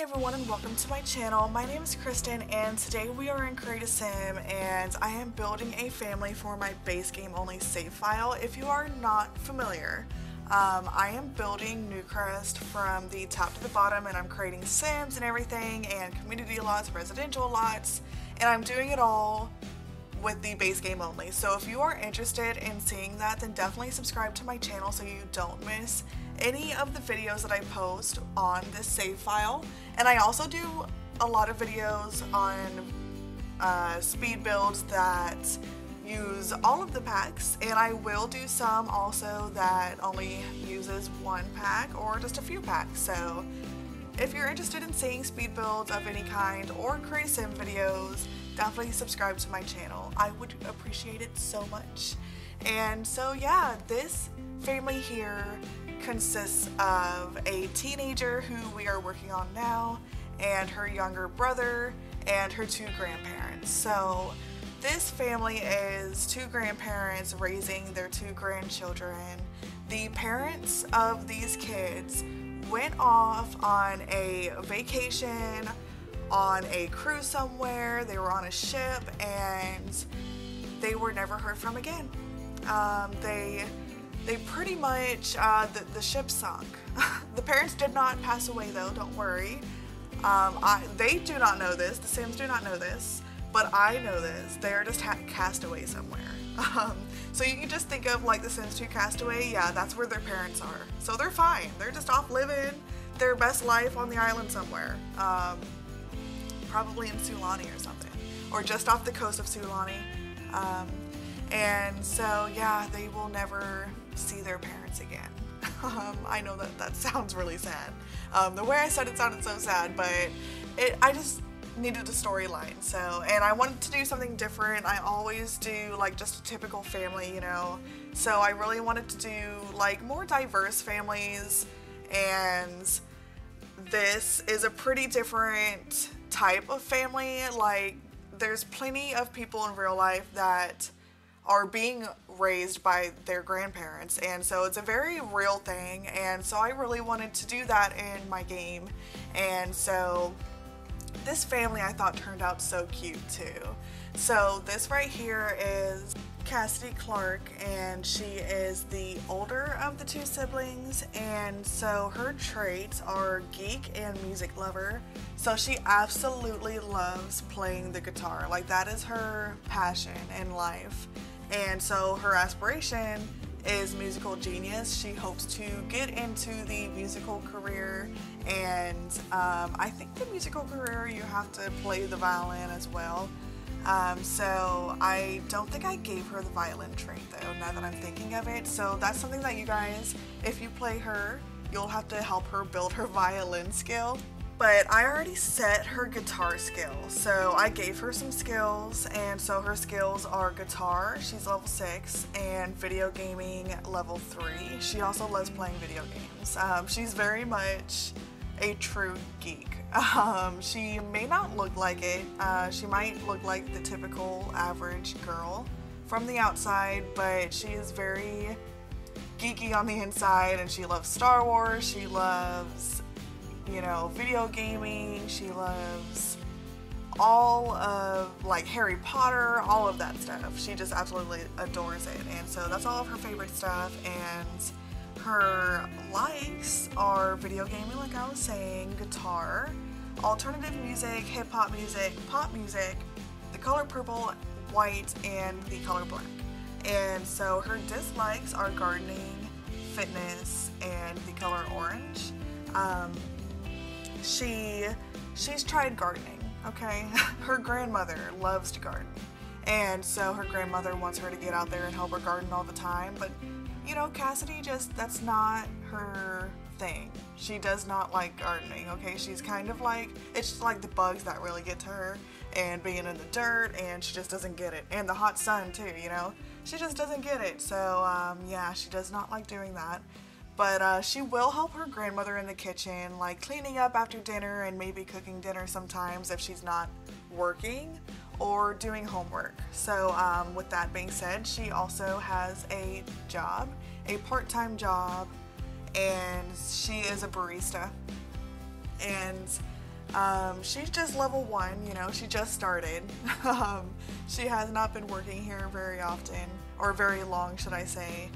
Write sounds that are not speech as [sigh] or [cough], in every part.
everyone and welcome to my channel. My name is Kristen and today we are in Create a Sim and I am building a family for my base game only save file. If you are not familiar, um, I am building Newcrest from the top to the bottom and I'm creating sims and everything and community lots, residential lots, and I'm doing it all with the base game only. So if you are interested in seeing that, then definitely subscribe to my channel so you don't miss any of the videos that I post on this save file. And I also do a lot of videos on uh, speed builds that use all of the packs and I will do some also that only uses one pack or just a few packs. So if you're interested in seeing speed builds of any kind or create sim videos, definitely subscribe to my channel. I would appreciate it so much. And so yeah, this family here consists of a teenager who we are working on now and her younger brother and her two grandparents. So this family is two grandparents raising their two grandchildren. The parents of these kids went off on a vacation on a cruise somewhere. They were on a ship and they were never heard from again. Um, they they pretty much, uh, the, the ship sunk. [laughs] the parents did not pass away though, don't worry. Um, I, they do not know this, the Sims do not know this, but I know this. They're just cast away somewhere. [laughs] Um, so you can just think of like the Sims 2 Castaway, yeah, that's where their parents are. So they're fine. They're just off living their best life on the island somewhere. Um, probably in Sulani or something. Or just off the coast of Sulani. And so yeah, they will never see their parents again. [laughs] um, I know that that sounds really sad. Um, the way I said it sounded so sad, but it, I just needed a storyline. So, and I wanted to do something different. I always do like just a typical family, you know. So I really wanted to do like more diverse families and this is a pretty different type of family. Like there's plenty of people in real life that are being raised by their grandparents. And so it's a very real thing. And so I really wanted to do that in my game. And so this family I thought turned out so cute too. So this right here is Cassidy Clark and she is the older of the two siblings. And so her traits are geek and music lover. So she absolutely loves playing the guitar. Like that is her passion in life and so her aspiration is musical genius. She hopes to get into the musical career and um, I think the musical career you have to play the violin as well. Um, so I don't think I gave her the violin trait though now that I'm thinking of it. So that's something that you guys, if you play her, you'll have to help her build her [laughs] violin skill but I already set her guitar skills. So I gave her some skills and so her skills are guitar, she's level 6, and video gaming level 3. She also loves playing video games. Um, she's very much a true geek. [laughs] Um, she may not look like it. Uh, she might look like the typical average girl from the outside, but she is very geeky on the inside and she loves Star Wars, she loves you know, video gaming. She loves all of like Harry Potter, all of that stuff. She just absolutely adores it. And so that's all of her favorite stuff. And her likes are video gaming, like I was saying, guitar, alternative music, hip hop music, pop music, the color purple, white, and the color black. And so her dislikes are gardening, fitness, and the color orange. Um, she she's tried gardening okay? [laughs] Her grandmother loves to garden. And so her grandmother wants her to get out there and help her garden all the time but you know Cassidy just that's not her thing. She does not like gardening okay? She's kind of like it's just like the bugs that really get to her and being in the dirt and she just doesn't get it. And the hot sun too you know? She just doesn't get it. So um, yeah she does not like doing that but uh, she will help her grandmother in the kitchen, like cleaning up after dinner and maybe cooking dinner sometimes if she's not working or doing homework. So um, with that being said, she also has a job, a part-time job, and she is a barista. And Um, she's just level one, you know, she just started. [laughs] um, she has not been working here very often, or very long, should I say.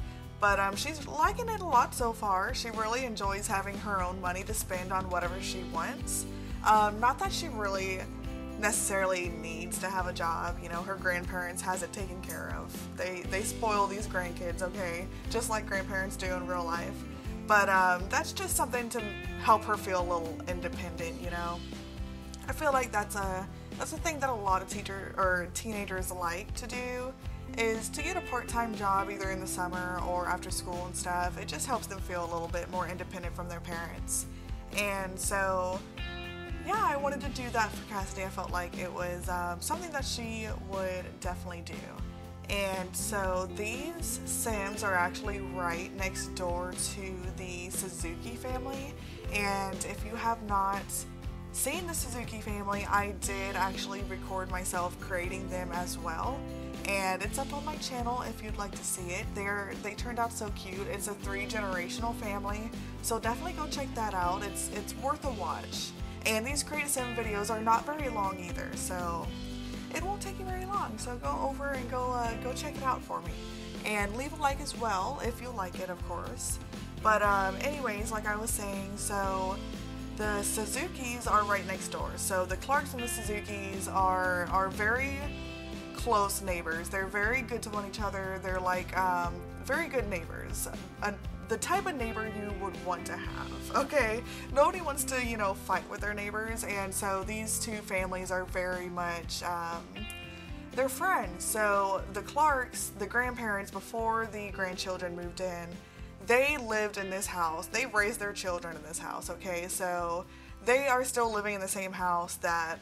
But um, she's liking it a lot so far. She really enjoys having her own money to spend on whatever she wants. Um, not that she really necessarily needs to have a job. You know, her grandparents has it taken care of. They they spoil these grandkids, okay, just like grandparents do in real life. But um, that's just something to help her feel a little independent. You know, I feel like that's a that's a thing that a lot of teacher or teenagers like to do is to get a part-time job either in the summer or after school and stuff. It just helps them feel a little bit more independent from their parents. And so yeah, I wanted to do that for Cassidy. I felt like it was um, something that she would definitely do. And so these Sims are actually right next door to the Suzuki family. And if you have not seen the Suzuki family, I did actually record myself creating them as well. And it's up on my channel if you'd like to see it. They're they turned out so cute. It's a three generational family, so definitely go check that out. It's it's worth a watch. And these Create Sim videos are not very long either, so it won't take you very long. So go over and go uh, go check it out for me. And leave a like as well if you like it, of course. But um, anyways, like I was saying, so the Suzuki's are right next door. So the Clarks and the Suzuki's are are very close neighbors. They're very good to one each other. They're like um, very good neighbors. Uh, the type of neighbor you would want to have. Okay, nobody wants to, you know, fight with their neighbors, and so these two families are very much. Um, they're friends. So the Clarks, the grandparents before the grandchildren moved in, they lived in this house. They raised their children in this house. Okay, so they are still living in the same house that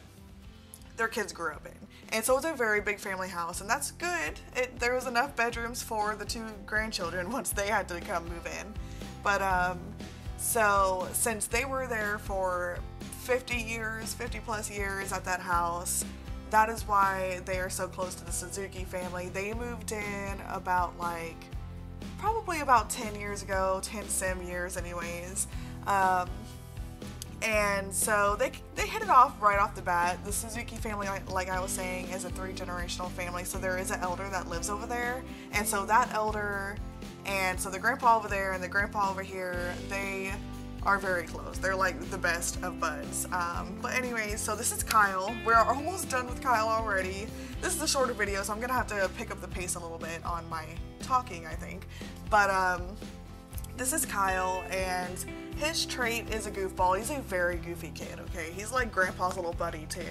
their kids grew up in. And so it's a very big family house, and that's good. It, there was enough bedrooms for the two grandchildren [laughs] once they had to come move in. But um, so since they were there for 50 years, 50 plus years at that house, that is why they are so close to the Suzuki family. They moved in about like probably about 10 years ago, 10 sim years anyways. Um, and so they, they hit it off right off the bat. The Suzuki family, like, like I was saying, is a three generational family. So there is an elder that lives over there. And so that elder, and so the grandpa over there and the grandpa over here, they are very close. They're like the best of buds. Um, but anyways, so this is Kyle. We're almost done with Kyle already. This is a shorter video, so I'm gonna have to pick up the pace a little bit on my talking, I think. But um, this is Kyle, and his trait is a goofball. He's a very goofy kid, okay? He's like grandpa's little buddy, too.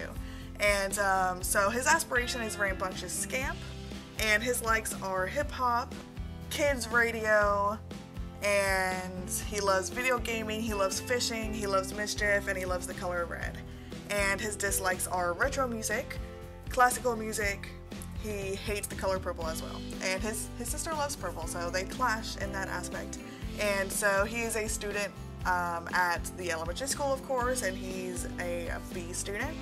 And um, so his aspiration is rambunctious scamp, and his likes are hip hop, kids radio, and he loves video gaming, he loves fishing, he loves mischief, and he loves the color red. And his dislikes are retro music, classical music, he hates the color purple as well. And his, his sister loves purple, so they clash in that aspect. And so he is a student um, at the elementary school, of course, and he's a, B student.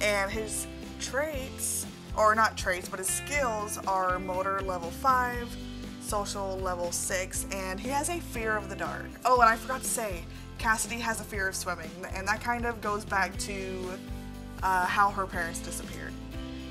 And his traits, or not traits, but his skills are motor level 5, social level 6, and he has a fear of the dark. Oh, and I forgot to say, Cassidy has a fear of swimming, and that kind of goes back to uh, how her parents disappeared.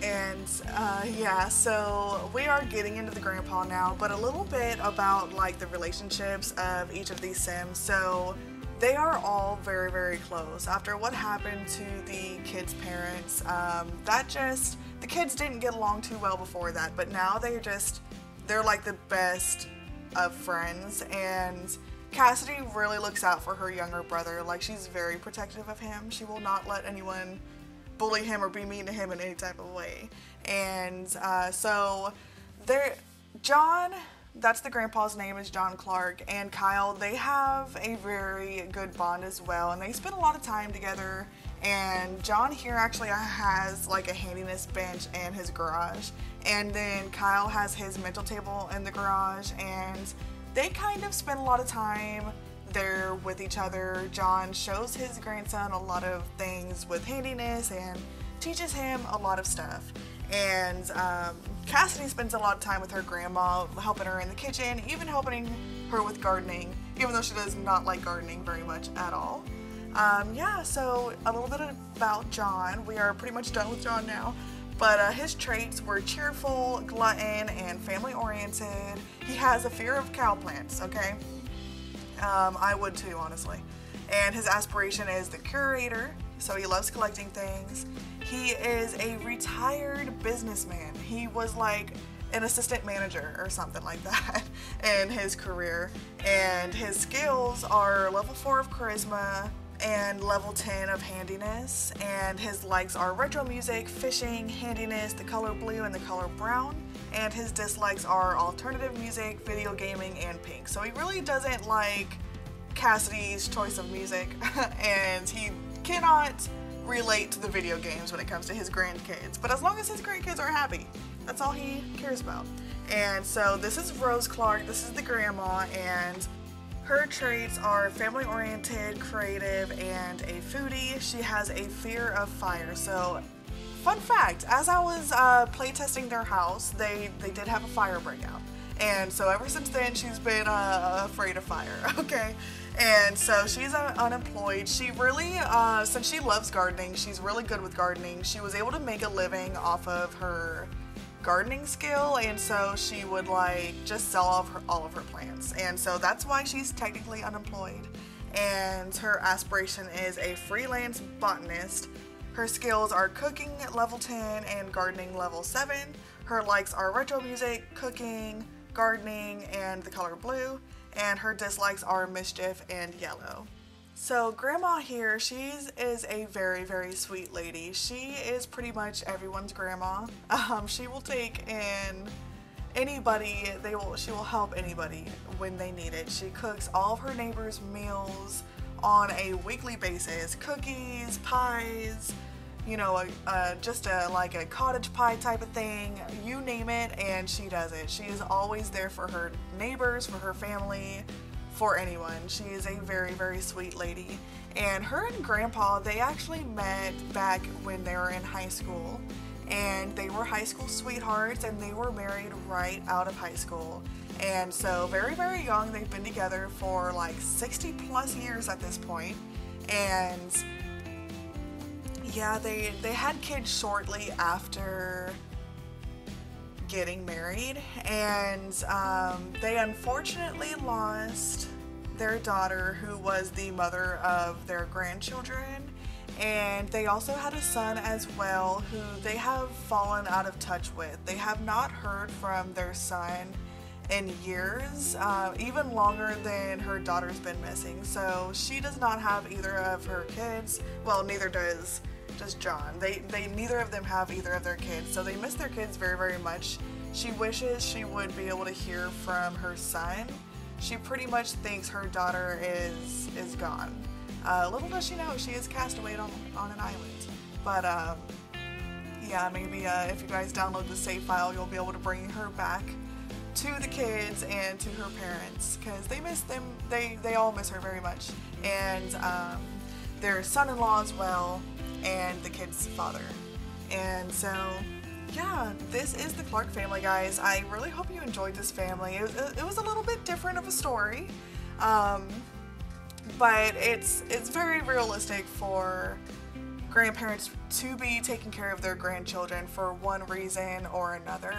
And uh, yeah, so we are getting into the grandpa now, but a little bit about like the relationships of each of these Sims. So they are all very, very close. After what happened to the kids' parents, um, that just, the kids didn't get along too well before that, but now they're just, they're like the best of friends. And Cassidy really looks out for her younger brother. Like she's very protective of him. She will not let anyone bully him or be mean to him in any type of way. And uh, so there, John, that's the grandpa's name is John Clark, and Kyle, they have a very good bond as well, and they spend a lot of time together. And John here actually has like a handiness bench in his garage, and then Kyle has his mental table in the garage, and they kind of spend a lot of time there with each other. John shows his grandson a lot of things with handiness and teaches him a lot of stuff. And um, Cassidy spends a lot of time with her grandma, helping her in the kitchen, even helping her with gardening, even though she does not like gardening very much at all. Um, yeah, so a little bit about John. We are pretty much done with John now. But uh, his traits were cheerful, glutton, and family oriented. He has a fear of cow plants, okay? Um, I would too, honestly. And his aspiration is the curator, so he loves collecting things. He is a retired businessman. He was like an assistant manager or something like that [laughs] in his career. And his skills are level 4 of charisma, and level 10 of handiness and his likes are retro music, fishing, handiness, the color blue and the color brown and his dislikes are alternative music, video gaming, and pink. So he really doesn't like Cassidy's choice of music [laughs] and he cannot relate to the video games when it comes to his grandkids. But as long as his grandkids are happy, that's all he cares about. And so this is Rose Clark, this is the grandma, and her traits are family oriented, creative, and a foodie. She has a fear of fire. So, fun fact as I was uh, playtesting their house, they, they did have a fire breakout. And so, ever since then, she's been uh, afraid of fire, [laughs] okay? And so, she's uh, unemployed. She really, uh, since she loves gardening, she's really good with gardening. She was able to make a living off of her gardening skill and so she would like just sell off her, all of her plants. And so that's why she's technically unemployed. And her aspiration is a freelance botanist. Her skills are cooking level 10 and gardening level 7 her likes are retro music cooking gardening and the color blue. And her dislikes are mischief and yellow so grandma here, she is a very, very sweet lady. She is pretty much everyone's grandma. [laughs] Um, she will take in anybody, they will, she will help anybody when they need it. She cooks all of her neighbors' meals on a weekly basis. Cookies, pies, you know, a, a, just a like a cottage pie type of thing, you name it, and she does it. She is always there for her neighbors, for her family, for anyone. She is a very, very sweet lady. And her and Grandpa, they actually met back when they were in high school. And they were high school sweethearts and they were married right out of high school. And so, very, very young, they've been together for like 60 plus years at this point. And yeah, they, they had kids shortly after getting married, and um, they unfortunately lost their daughter, who was the mother of their grandchildren. And they also had a son as well, who they have fallen out of touch with. They have not heard from their son in years, uh, even longer than her daughter's been missing. So she does not have either of her kids. Well, neither does just John. They, they neither of them have either of their kids, so they miss their kids very, very much. She wishes she would be able to hear from her son. She pretty much thinks her daughter is is gone. Uh, little does she know she is cast away on, on an island. But um, yeah, maybe uh, if you guys download the save file, you'll be able to bring her back to the kids and to her parents because they miss them. They they all miss her very much, and um, their son-in-law as well and the kid's father. And so, yeah, this is the Clark family, guys. I really hope you enjoyed this family. It, it was a little bit different of a story, um, but it's it's very realistic for grandparents to be taking care of their grandchildren for one reason or another.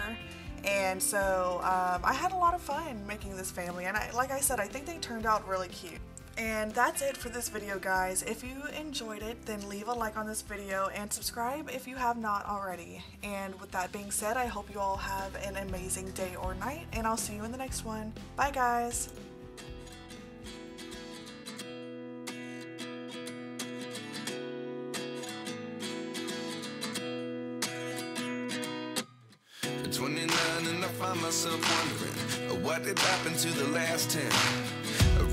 And so um, I had a lot of fun making this family, and I, like I said, I think they turned out really cute. And that's it for this video, guys. If you enjoyed it, then leave a like on this video and subscribe if you have not already. And with that being said, I hope you all have an amazing day or night, and I'll see you in the next one. Bye, guys! At 29 and I find myself wondering uh, What did happen to the last 10?